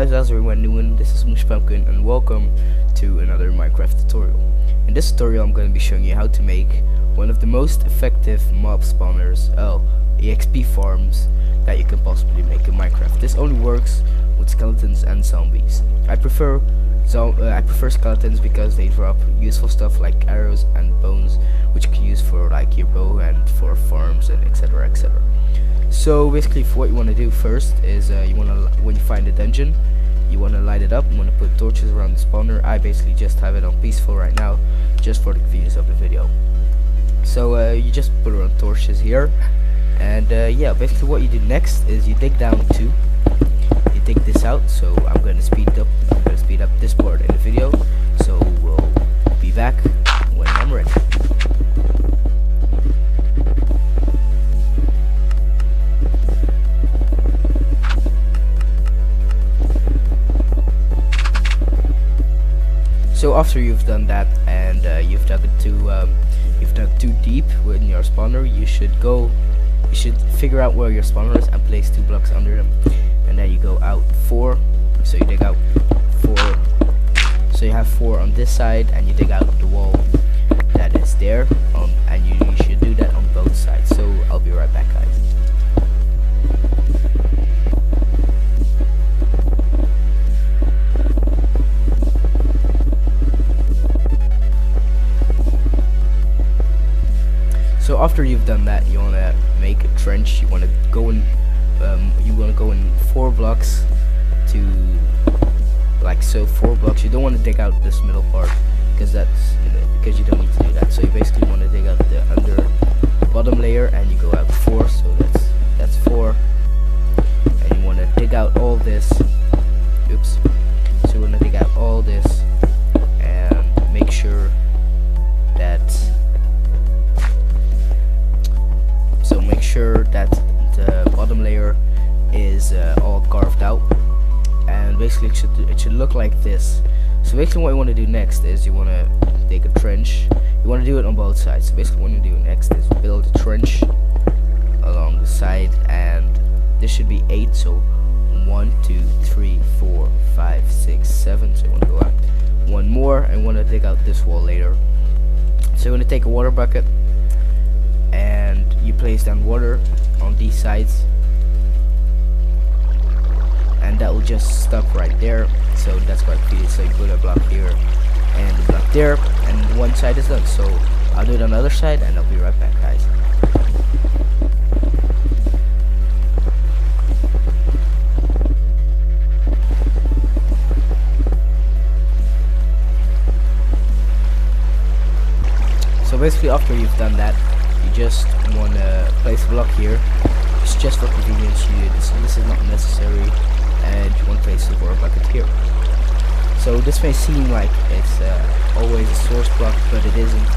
guys, how's everyone doing? This is Moosh Pumpkin and welcome to another Minecraft tutorial. In this tutorial I'm going to be showing you how to make one of the most effective mob spawners, oh, EXP farms that you can possibly make in Minecraft. This only works with skeletons and zombies. I prefer so uh, I prefer skeletons because they drop useful stuff like arrows and bones which you can use for like your bow and for farms and etc etc. So basically, for what you want to do first is uh, you want to when you find a dungeon, you want to light it up. You want to put torches around the spawner. I basically just have it on peaceful right now, just for the convenience of the video. So uh, you just put around torches here, and uh, yeah, basically what you do next is you dig down two. You dig this out. So I'm going to speed up. I'm to speed up this part in the video. After you've done that and uh, you've dug it too, um, you've dug too deep in your spawner, you should go, you should figure out where your spawner is and place two blocks under them, and then you go out four. So you dig out four. So you have four on this side, and you dig out the wall that is there, on, and you, you should do that on both sides. So I'll be right back, guys. After you've done that, you want to make a trench. You want to go in. Um, you want to go in four blocks to like so four blocks. You don't want to dig out this middle part because that's you know, because you don't need to do that. So you basically want to dig out the under bottom layer and you go out four. So that's that's four. And you want to dig out all this. Oops. Uh, all carved out. And basically it should, it should look like this. So basically what you want to do next is you want to dig a trench. You want to do it on both sides. So basically what you do next is build a trench along the side and this should be 8 so one, two, three, four, five, six, seven. so you want to go one more and want to dig out this wall later. So you want to take a water bucket and you place down water on these sides and that will just stop right there. So that's quite easy so you put a block here and a block there. And one side is done. So I'll do it on the other side and I'll be right back guys. So basically after you've done that you just want to place a block here. It's just for convenience you this, this is not necessary and you want to place a water bucket here. So this may seem like it's uh, always a source block but it isn't.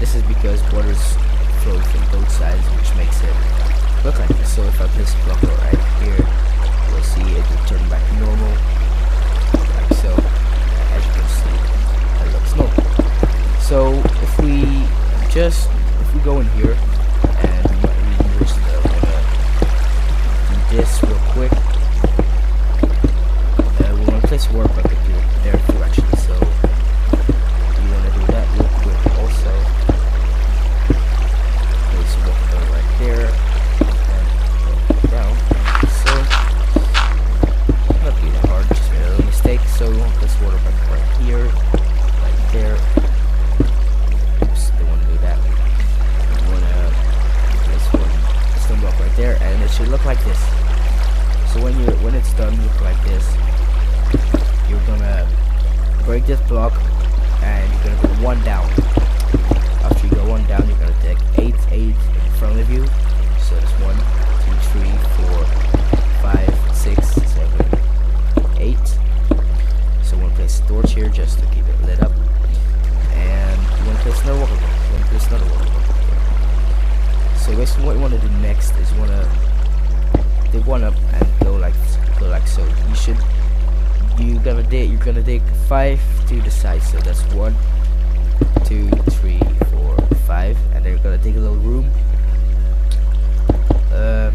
This is because water's flow from both sides which makes it look like this. So if I place a block break this block, and you're gonna go one down. After you go one down, you're gonna take eight, eight in front of you. So it's one, two, three, four, five, six, seven, eight. So we're gonna place torch here just to keep it lit up and you want to place another water block. You want to place another water block. So basically, what you want to do next is you want to dig one up and go like go like so. You should you gonna dig you're gonna dig five to the side so that's one two three four five and then you're gonna dig a little room. Um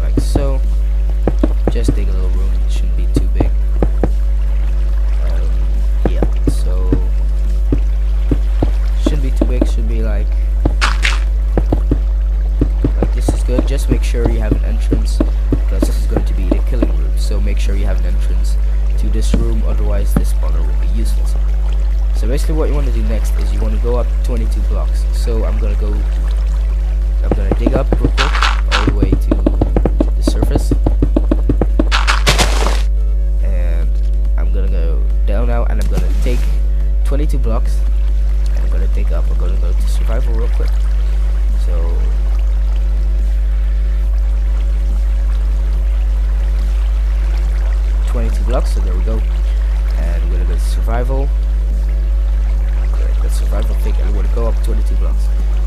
like so. Just dig a little room it shouldn't be too big. Um, yeah so. Should be too big should be like like this is good. Just make sure you have an entrance because this is going to be the killing room so make sure you have an entrance to this room, otherwise this spawner will be useless. So basically what you want to do next is you want to go up 22 blocks. So I'm going to go, I'm going to dig up real quick all the way to so there we go. And we're gonna go to survival. Correct, that's survival thing, and we're gonna go up 22 blocks.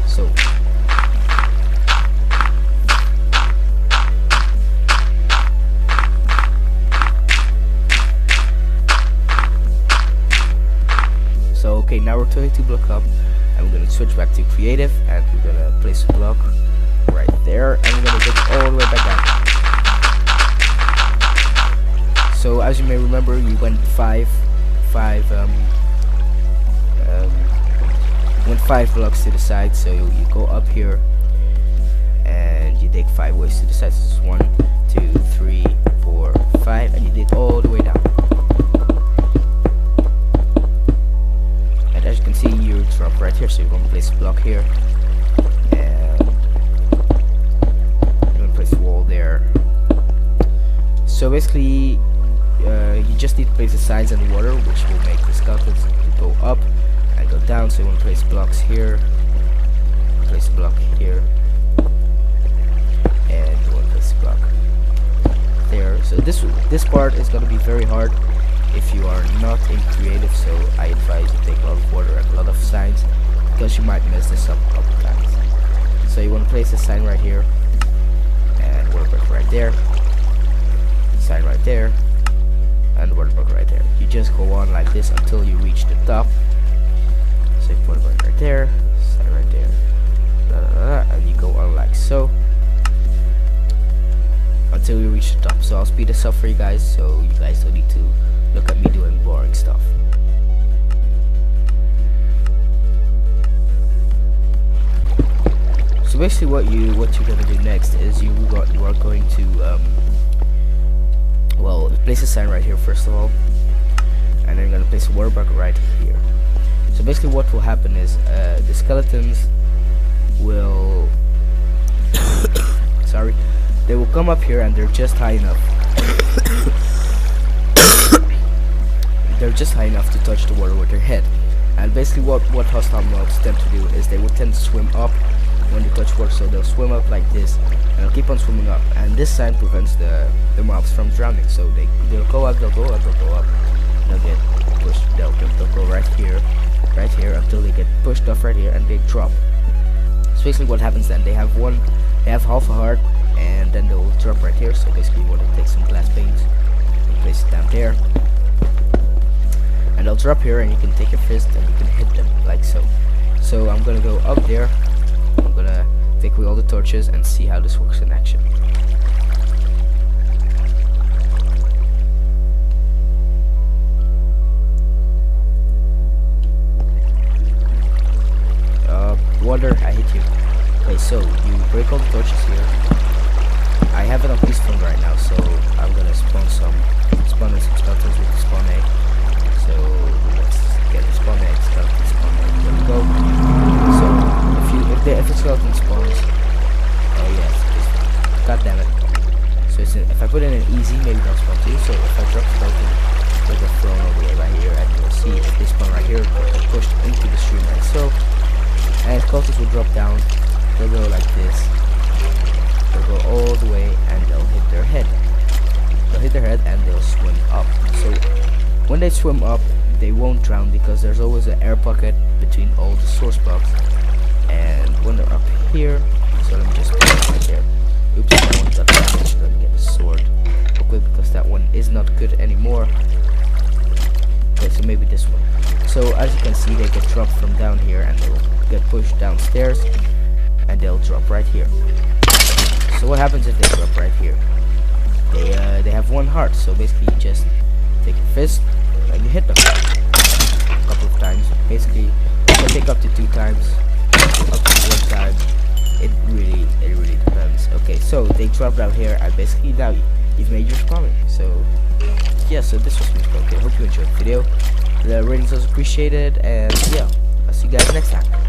So So okay, now we're 22 block up, and we're gonna switch back to creative, and we're gonna place a block right there, and we're gonna get all the way back down. So as you may remember, you went five, five, um, um, went five blocks to the side. So you, you go up here, and you dig five ways to the side. So it's one, two, three, four, five, and you dig all the way down. And as you can see, you drop right here. So you're going to place a block here, and you're going to place a wall there. So basically, uh, you just need to place the sides and water which will make the skeletons go up. And go down so you want to place blocks here. Place a block here. And you want a block there. So this this part is going to be very hard if you are not in creative so I advise you take a lot of water and a lot of signs because you might mess this up a couple times. So you want to place a sign right here and water right there. Sign right there and watermark right there. You just go on like this until you reach the top. So watermark right there, sign right there, da, da, da, and you go on like so until you reach the top. So I'll speed this up for you guys, so you guys don't need to look at me doing boring stuff. So basically, what you what you're gonna do next is you got you are going to um, well place a sign right here first of all. And you're gonna place a water right here. So basically what will happen is uh, the skeletons will sorry. They will come up here and they're just high enough. They're just high enough to touch the water with their head. And basically what what hostile mobs tend to do is they will tend to swim up when the touch works so they'll swim up like this and keep on swimming up and this sign prevents the the mobs from drowning so they they'll go up they'll go up they'll go up they'll get pushed they'll, they'll go right here right here until they get pushed off right here and they drop. So basically what happens then. They have one they have half a heart and then they'll drop right here so basically you want to take some glass panes and place it down there. And they'll drop here and you can take your fist and you can hit them like so. So I'm gonna go up there gonna take away all the torches and see how this works in action. This. They'll go all the way, and they'll hit their head. They'll hit their head, and they'll swim up. So when they swim up, they won't drown because there's always an air pocket between all the source blocks and when they're up here so let me just put it right there oops that one got damaged let me get a sword real quick because that one is not good anymore okay so maybe this one so as you can see they get dropped from down here and they'll get pushed downstairs and they'll drop right here. So what happens if they drop right here? They uh, they have one heart so basically you just take your fist and you hit them. A couple of times. Basically you can take up to two times up to one time. It really it really depends. Okay so they drop down here and basically now you've made your spawning so yeah so this was me. Okay hope you enjoyed the video. The ratings was appreciated, and yeah, I'll see you guys next time.